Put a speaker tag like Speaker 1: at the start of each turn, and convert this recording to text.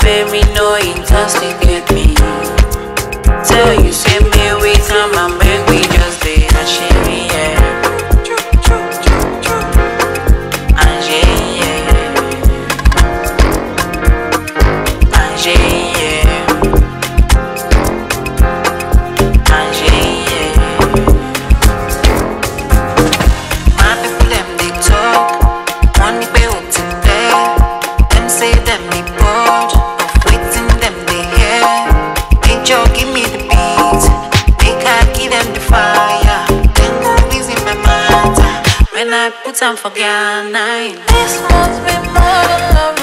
Speaker 1: feel me, no intoxicate me. Tell you, save me with time and make we just be a yeah. Angie, yeah. Angie, yeah. Angie, yeah. My people, them, they talk. Want me, to them. Them say, them, they bored. Put on for Ghana. This must be more love.